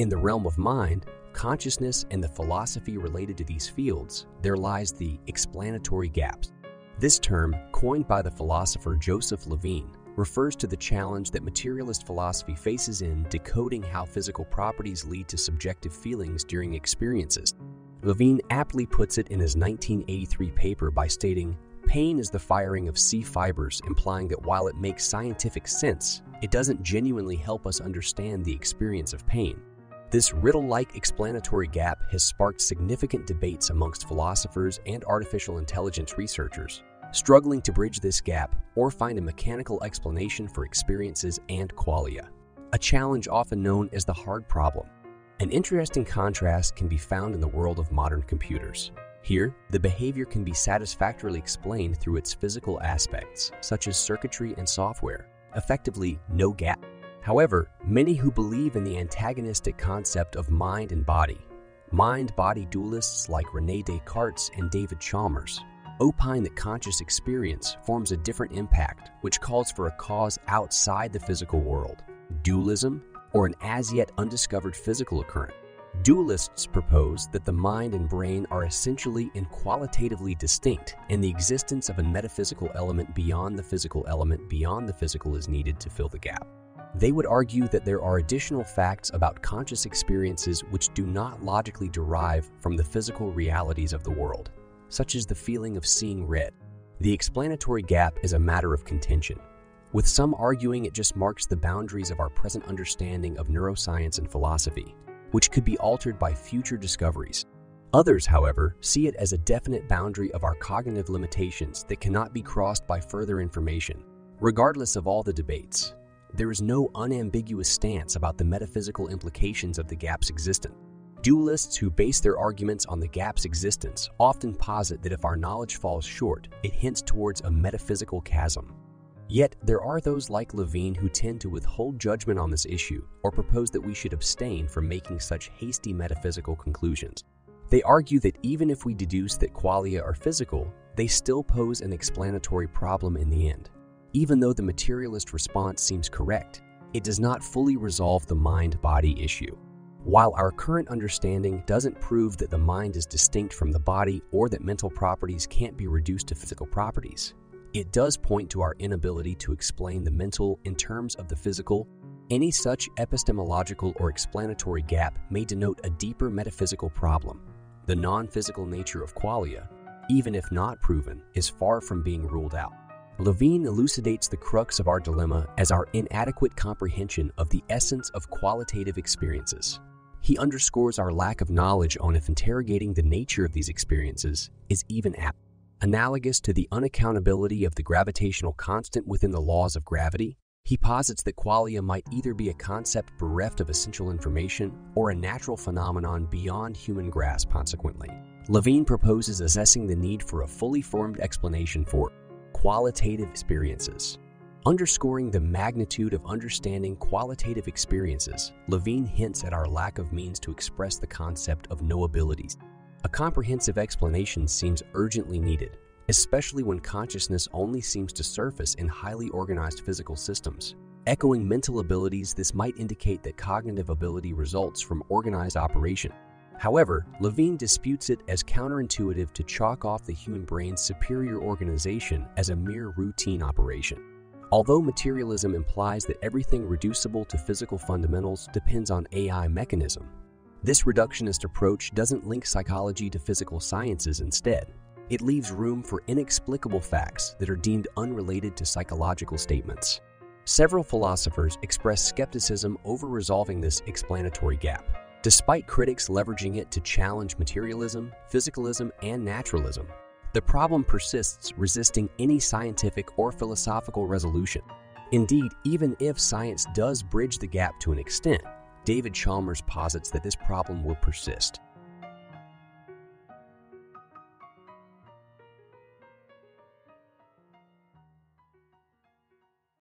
In the realm of mind, consciousness, and the philosophy related to these fields, there lies the explanatory gaps. This term, coined by the philosopher Joseph Levine, refers to the challenge that materialist philosophy faces in decoding how physical properties lead to subjective feelings during experiences. Levine aptly puts it in his 1983 paper by stating, Pain is the firing of C fibers, implying that while it makes scientific sense, it doesn't genuinely help us understand the experience of pain. This riddle like explanatory gap has sparked significant debates amongst philosophers and artificial intelligence researchers, struggling to bridge this gap or find a mechanical explanation for experiences and qualia, a challenge often known as the hard problem. An interesting contrast can be found in the world of modern computers. Here, the behavior can be satisfactorily explained through its physical aspects, such as circuitry and software, effectively no gap. However, many who believe in the antagonistic concept of mind and body, mind-body dualists like Rene Descartes and David Chalmers, opine that conscious experience forms a different impact which calls for a cause outside the physical world, dualism, or an as yet undiscovered physical occurrence. Dualists propose that the mind and brain are essentially and qualitatively distinct, and the existence of a metaphysical element beyond the physical element beyond the physical is needed to fill the gap. They would argue that there are additional facts about conscious experiences which do not logically derive from the physical realities of the world, such as the feeling of seeing red. The explanatory gap is a matter of contention, with some arguing it just marks the boundaries of our present understanding of neuroscience and philosophy, which could be altered by future discoveries. Others, however, see it as a definite boundary of our cognitive limitations that cannot be crossed by further information. Regardless of all the debates, there is no unambiguous stance about the metaphysical implications of the gap's existence. Dualists who base their arguments on the gap's existence often posit that if our knowledge falls short, it hints towards a metaphysical chasm. Yet, there are those like Levine who tend to withhold judgment on this issue or propose that we should abstain from making such hasty metaphysical conclusions. They argue that even if we deduce that qualia are physical, they still pose an explanatory problem in the end. Even though the materialist response seems correct, it does not fully resolve the mind-body issue. While our current understanding doesn't prove that the mind is distinct from the body or that mental properties can't be reduced to physical properties, it does point to our inability to explain the mental in terms of the physical. Any such epistemological or explanatory gap may denote a deeper metaphysical problem. The non-physical nature of qualia, even if not proven, is far from being ruled out. Levine elucidates the crux of our dilemma as our inadequate comprehension of the essence of qualitative experiences. He underscores our lack of knowledge on if interrogating the nature of these experiences is even apt. Analogous to the unaccountability of the gravitational constant within the laws of gravity, he posits that qualia might either be a concept bereft of essential information or a natural phenomenon beyond human grasp consequently. Levine proposes assessing the need for a fully formed explanation for qualitative experiences. Underscoring the magnitude of understanding qualitative experiences, Levine hints at our lack of means to express the concept of knowabilities. A comprehensive explanation seems urgently needed, especially when consciousness only seems to surface in highly organized physical systems. Echoing mental abilities, this might indicate that cognitive ability results from organized operation. However, Levine disputes it as counterintuitive to chalk off the human brain's superior organization as a mere routine operation. Although materialism implies that everything reducible to physical fundamentals depends on AI mechanism, this reductionist approach doesn't link psychology to physical sciences instead. It leaves room for inexplicable facts that are deemed unrelated to psychological statements. Several philosophers express skepticism over resolving this explanatory gap despite critics leveraging it to challenge materialism, physicalism, and naturalism. The problem persists, resisting any scientific or philosophical resolution. Indeed, even if science does bridge the gap to an extent, David Chalmers posits that this problem will persist.